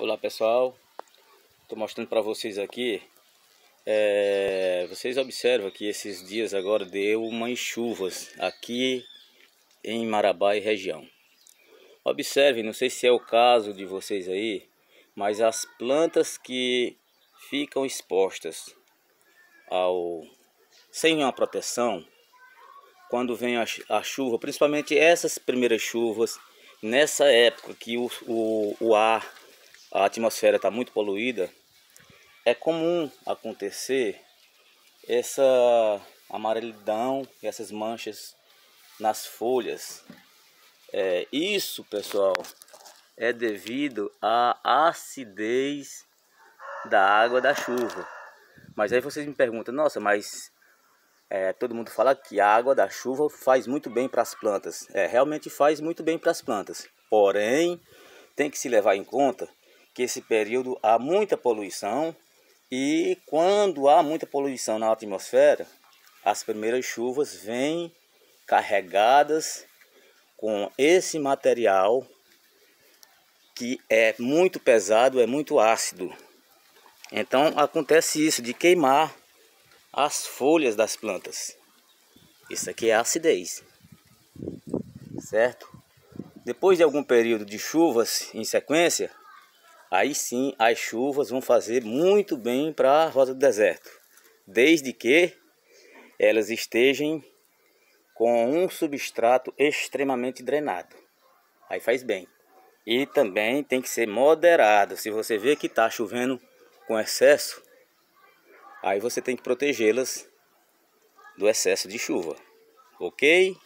Olá pessoal, estou mostrando para vocês aqui é, vocês observam que esses dias agora deu umas chuvas aqui em Marabá e região. Observem, não sei se é o caso de vocês aí mas as plantas que ficam expostas ao sem uma proteção quando vem a, a chuva, principalmente essas primeiras chuvas nessa época que o, o, o ar a atmosfera está muito poluída, é comum acontecer essa amarelidão e essas manchas nas folhas. É, isso, pessoal, é devido à acidez da água da chuva. Mas aí vocês me perguntam, nossa, mas é, todo mundo fala que a água da chuva faz muito bem para as plantas. É, realmente faz muito bem para as plantas. Porém, tem que se levar em conta que esse período há muita poluição e quando há muita poluição na atmosfera, as primeiras chuvas vêm carregadas com esse material que é muito pesado, é muito ácido. Então acontece isso de queimar as folhas das plantas. Isso aqui é acidez. Certo? Depois de algum período de chuvas em sequência, aí sim as chuvas vão fazer muito bem para a rosa do deserto, desde que elas estejam com um substrato extremamente drenado. Aí faz bem. E também tem que ser moderado. Se você vê que está chovendo com excesso, aí você tem que protegê-las do excesso de chuva. Ok?